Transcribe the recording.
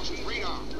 Propulsion radar.